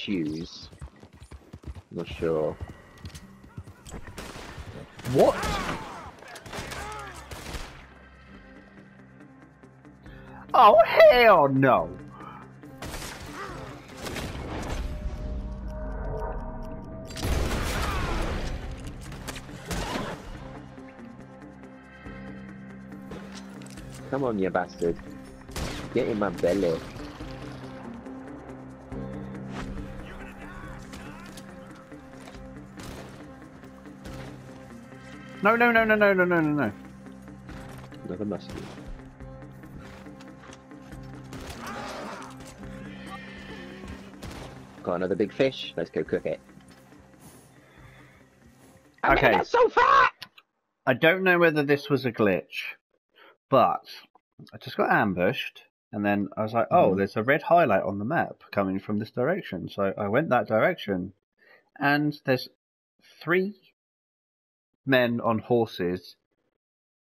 shoes. Not sure. What? Oh hell no! Come on, you bastard. Get in my belly. No, no, no, no, no, no, no, no, no. Another muskie. Got another big fish. Let's go cook it. I Okay. so fat! I don't know whether this was a glitch, but I just got ambushed, and then I was like, oh, Mhm. there's a red highlight on the map coming from this direction. So I went that direction, and there's three men on horses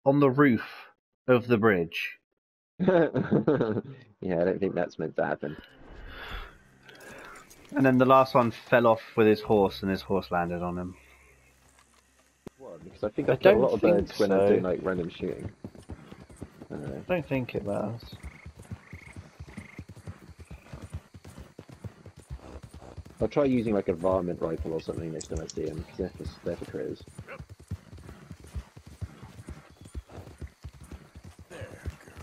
on the roof of the bridge. yeah, I don't think that's meant to happen. And then the last one fell off with his horse, and his horse landed on him. Because I think I I kill a don't lot of think birds when. I'm doing like random shooting. I don't think it matters. I'll try using like a varmint rifle or something next time I see them, because they're for, they're for critters.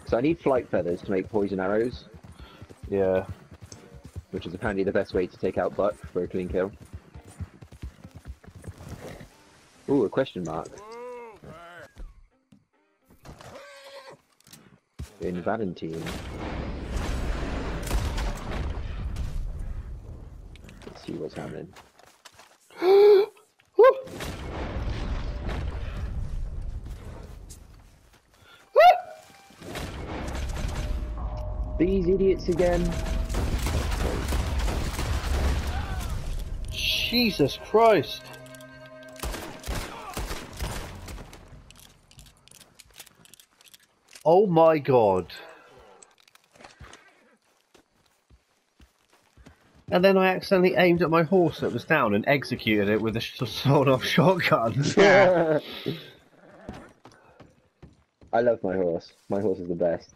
So I need flight feathers to make poison arrows, Yeah. which is apparently the best way to take out buck for a clean kill. Ooh, a question mark. In Valentine. Let's see what's happening. These idiots again. Jesus Christ! Oh my god. And then I accidentally aimed at my horse that was down and executed it with a sh- sawed off shotgun. I love my horse. My horse is the best.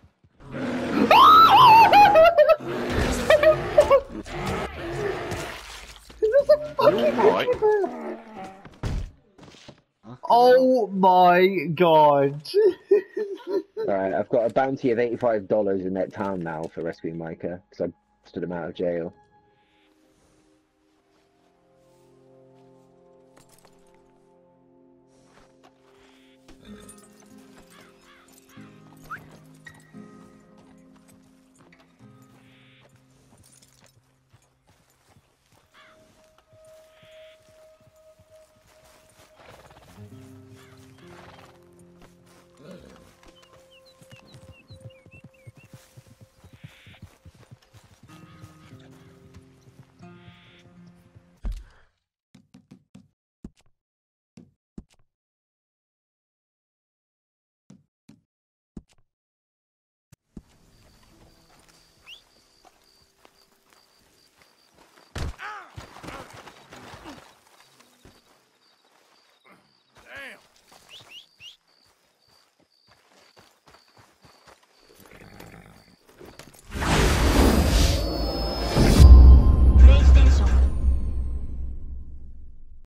Alright. oh my god. Alright, I've got a bounty of $85 in that town now for rescuing Micah, because I stood him out of jail.